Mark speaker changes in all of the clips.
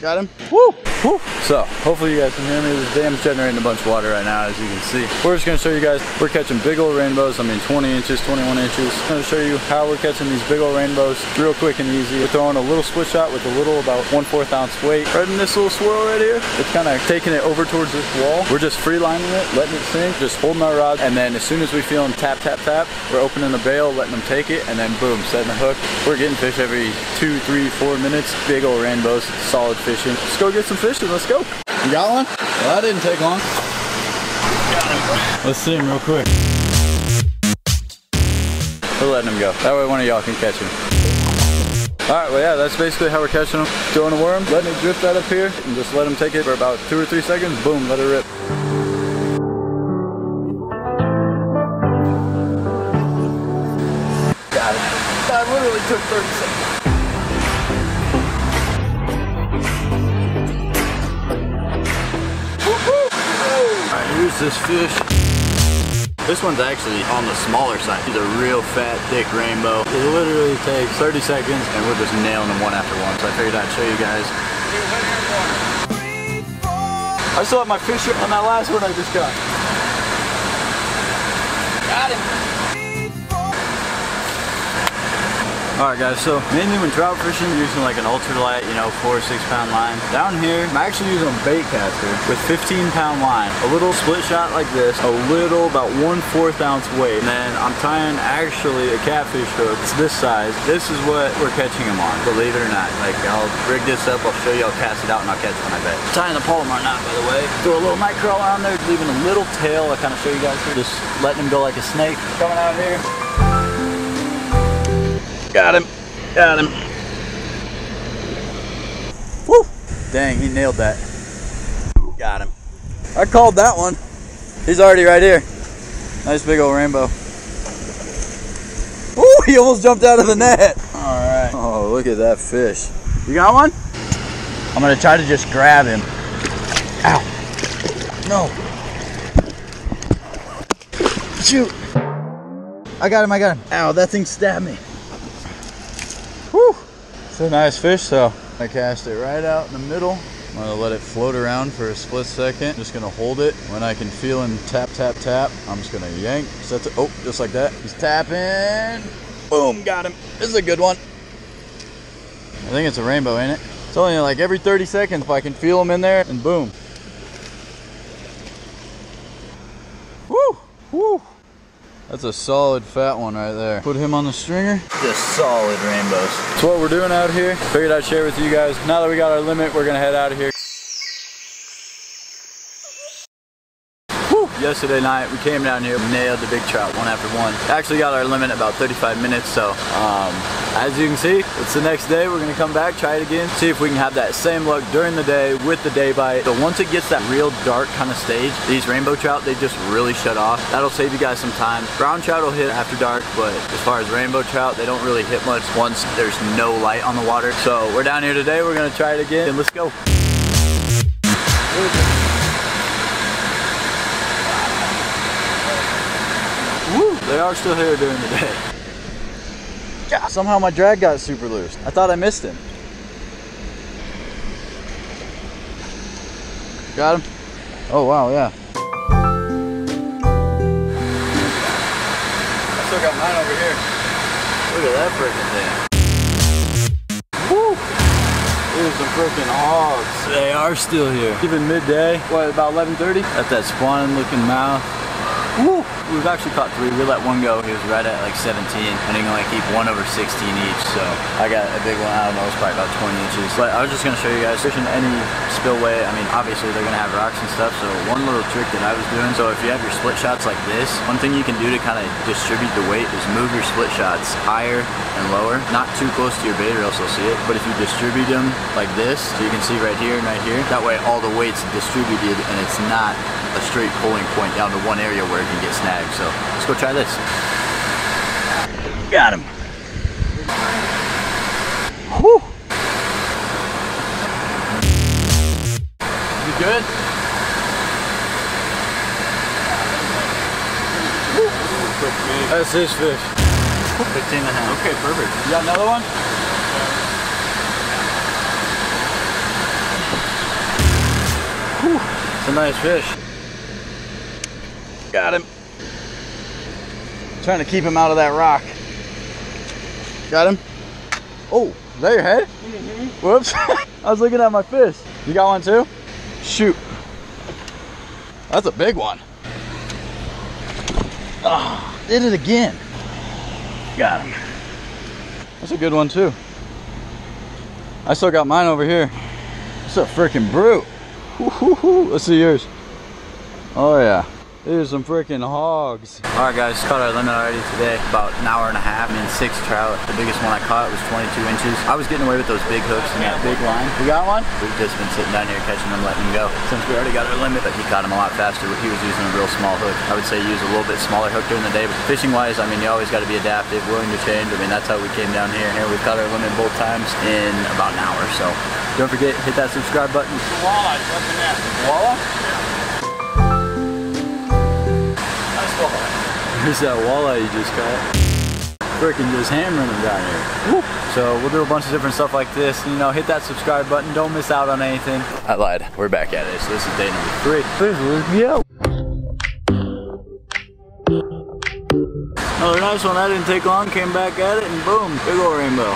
Speaker 1: Got him? Woo! Woo! So, hopefully you guys can hear me. This dam's generating a bunch of water right now, as you can see. We're just gonna show you guys, we're catching big old rainbows. I mean, 20 inches, 21 inches. I'm gonna show you how we're catching these big old rainbows real quick and easy. We're throwing a little split shot with a little, about 1 4th ounce weight. Right in this little swirl right here, it's kind of taking it over towards this wall. We're just free lining it, letting it sink, just holding our rod, and then as soon as we feel them tap, tap, tap, we're opening the bail, letting them take it, and then boom, setting the hook. We're getting fish every two, three, four minutes. Big old rainbows, solid fishing. Let's go get some fishing, let's go. You got one? Well, that didn't take long. Let's see him real quick. We're letting him go. That way one of y'all can catch him. All right, well, yeah, that's basically how we're catching them. Throwing a worm, letting it drift out up here, and just let them take it for about two or three seconds. Boom, let it rip. Got it. That literally took 30 seconds. This fish. This one's actually on the smaller side. He's a real fat, thick rainbow. It literally takes 30 seconds and we're just nailing them one after one. So I figured I'd show you guys. I still have my fish on that last one I just. Got Alright guys, so mainly when trout fishing, using like an ultralight, you know, four or six pound line. Down here, I'm actually using a bait caster with 15 pound line. A little split shot like this, a little, about one fourth ounce weight. And then I'm tying actually a catfish hook. It's this size. This is what we're catching them on, believe it or not. Like I'll rig this up, I'll show you, I'll cast it out and I'll catch one, I bet. Tying the Palomar knot, by the way. Throw a little night on there, leaving a little tail. I kind of show you guys here. Just letting him go like a snake. Coming out here. Got him. Got him. Woo! Dang, he nailed that. Got him. I called that one. He's already right here. Nice big old rainbow. Ooh, he almost jumped out of the net. All right. Oh, look at that fish. You got one? I'm gonna try to just grab him. Ow. No. Shoot. I got him, I got him. Ow, that thing stabbed me. Whew. It's a nice fish though. I cast it right out in the middle. I'm gonna let it float around for a split second. Just gonna hold it. When I can feel him tap, tap, tap, I'm just gonna yank. Set the, oh, just like that. He's tapping. Boom, got him. This is a good one. I think it's a rainbow, ain't it? It's only like every 30 seconds if I can feel him in there and boom. Woo, woo. That's a solid fat one right there. Put him on the stringer. Just solid rainbows. That's what we're doing out here. Figured I'd share with you guys. Now that we got our limit, we're gonna head out of here. Whew. Yesterday night, we came down here, nailed the big trout one after one. Actually got our limit about 35 minutes, so um, as you can see, it's the next day. We're gonna come back, try it again, see if we can have that same luck during the day with the day bite. So once it gets that real dark kind of stage, these rainbow trout, they just really shut off. That'll save you guys some time. Brown trout will hit after dark, but as far as rainbow trout, they don't really hit much once there's no light on the water. So we're down here today, we're gonna try it again, and let's go. Woo! They are still here during the day. Yeah, somehow my drag got super loose. I thought I missed him. Got him? Oh wow, yeah. I still got mine over here. Look at that freaking thing. Woo! These are some freaking hogs. They are still here. Even midday, what, about 11.30? At that spawning looking mouth. Woo! We've actually caught three. We let one go. He was right at like 17, and he can only keep one over 16 each. So I got a big one. I don't know, it's probably about 20 inches. But I was just gonna show you guys fishing any spillway. I mean, obviously they're gonna have rocks and stuff. So one little trick that I was doing. So if you have your split shots like this, one thing you can do to kind of distribute the weight is move your split shots higher and lower, not too close to your bait or else you'll see it. But if you distribute them like this, so you can see right here and right here, that way all the weight's distributed and it's not a straight pulling point down to one area where it can get snagged. So let's go try this. Got him. Whew. You good? That's his fish. 15 and a half. Okay, perfect. You got another one? It's a nice fish. Got him. Trying to keep him out of that rock. Got him. Oh, is that your head? Mm -hmm. Whoops. I was looking at my fish. You got one too? Shoot. That's a big one. Oh, did it again. Got him. That's a good one too. I still got mine over here. It's a freaking brute. Let's see yours. Oh yeah. There's some freaking hogs. All right guys, caught our limit already today. About an hour and a half, I mean six trout. The biggest one I caught was 22 inches. I was getting away with those big hooks and that big line. We got one? We've just been sitting down here catching them, letting them go. Since we already got our limit, but he caught them a lot faster. He was using a real small hook. I would say use a little bit smaller hook during the day, but fishing wise, I mean, you always got to be adaptive, willing to change. I mean, that's how we came down here. Here we've caught our limit both times in about an hour. So don't forget, hit that subscribe button.
Speaker 2: Walleye, what's that?
Speaker 1: Walleye? There's that walleye you just caught. Freaking just hammering them down here. Woo. So we'll do a bunch of different stuff like this. You know, hit that subscribe button. Don't miss out on anything. I lied. We're back at it. So this is day number three. Let's go. Another nice one. That didn't take long. Came back at it and boom, big old rainbow.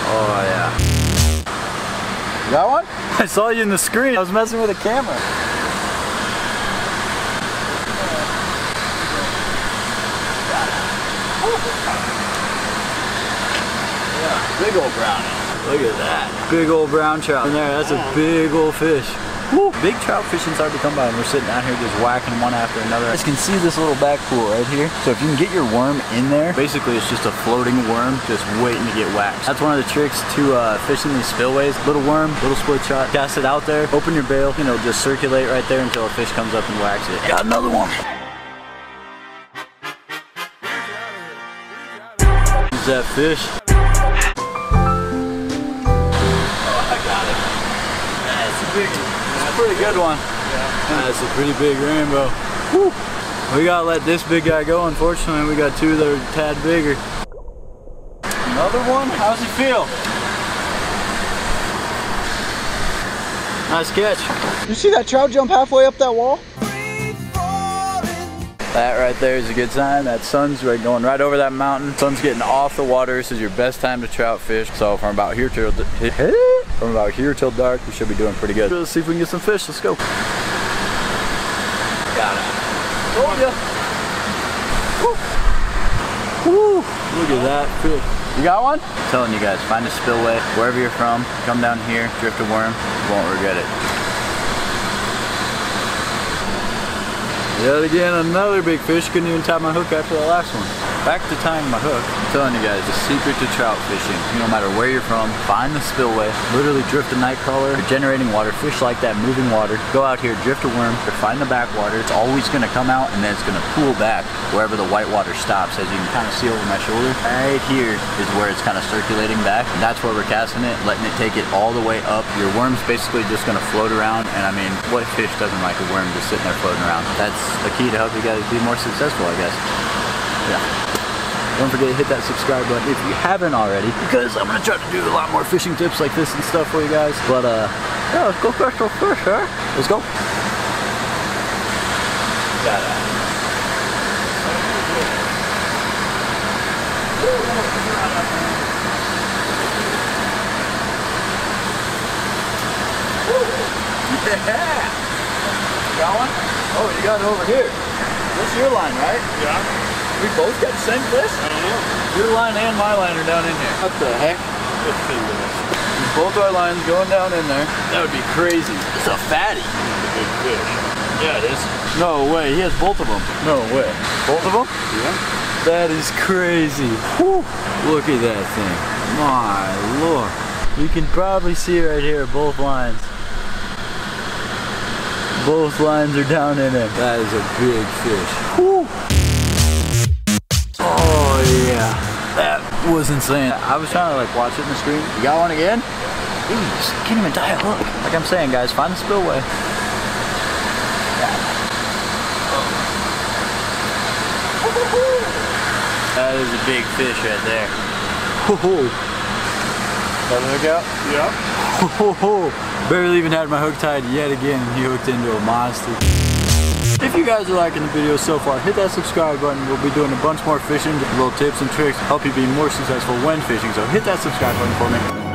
Speaker 1: Oh yeah. You got one? I saw you in the screen. I was messing with the camera. Yeah, big old brownie. Look at that. Big old brown trout in there. That's a big old fish. Woo. Big trout fishing's hard to come by and we're sitting out here just whacking one after another. As you guys can see this little back pool right here. So if you can get your worm in there, basically it's just a floating worm just waiting to get whacked. That's one of the tricks to uh, fishing these spillways. Little worm, little split shot, cast it out there, open your bail, you know, just circulate right there until a fish comes up and whacks it. Got another one. Is that fish. Oh, I got it. That's a big one pretty good one. Yeah. That's a pretty big rainbow. Whew. We gotta let this big guy go, unfortunately. We got two that are a tad bigger. Another one? How's it feel? Nice catch.
Speaker 2: You see that trout jump halfway up that wall?
Speaker 1: That right there is a good sign. That sun's right going right over that mountain. Sun's getting off the water. This is your best time to trout fish. So from about here till from about here till dark, we should be doing pretty good. Let's see if we can get some fish. Let's go. Got it. Oh, Told ya. Woo. Woo. Look at that fish. You got one? I'm telling you guys, find a spillway wherever you're from. Come down here, drift a worm. You won't regret it. Yet again, another big fish. Couldn't even tie my hook after the last one. Back to tying my hook. I'm telling you guys, the secret to trout fishing, no matter where you're from, find the spillway, literally drift a night crawler, generating water, fish like that, moving water, go out here, drift a worm, find the backwater. It's always gonna come out and then it's gonna pool back wherever the white water stops. As you can kind of see over my shoulder, right here is where it's kind of circulating back. And that's where we're casting it, letting it take it all the way up. Your worm's basically just gonna float around. And I mean, what fish doesn't like a worm just sitting there floating around? That's the key to help you guys be more successful, I guess. Yeah. Don't forget to hit that subscribe button if you haven't already, because I'm gonna try to do a lot more fishing tips like this and stuff for you guys. But uh, yeah, let's go catch some fish, huh? Let's go. Got it. Yeah! Got one? Oh, you got it over here. That's your line, right?
Speaker 2: Yeah.
Speaker 1: We both got the same fish?
Speaker 2: I don't know.
Speaker 1: Your line and my line are down in here. What the heck? Both our lines going down in there. That would be crazy. It's a fatty.
Speaker 2: It's a big fish. Yeah, it is.
Speaker 1: No way. He has both of them. No way. Both of them?
Speaker 2: Yeah.
Speaker 1: That is crazy. Whew. Look at that thing. My lord. You can probably see right here both lines. Both lines are down in it. That is a big fish. Whew. Was insane. I was trying to like watch it in the screen. You got one again? Jeez, can't even tie a hook. Like I'm saying guys, find the spillway. That is a big fish right there.
Speaker 2: Got a hook out? Yeah.
Speaker 1: Barely even had my hook tied yet again and he hooked into a monster. Guys are liking the video so far, hit that subscribe button. We'll be doing a bunch more fishing, little tips and tricks, to help you be more successful when fishing. So hit that subscribe button for me.